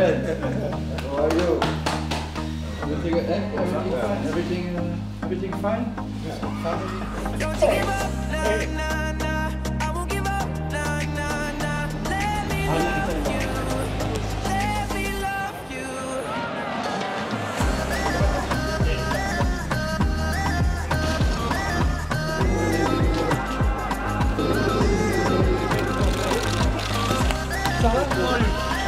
How are you? Everything, eh? everything fine? Everything, uh, everything fine? Don't you give up, nah, nah, nah. I you.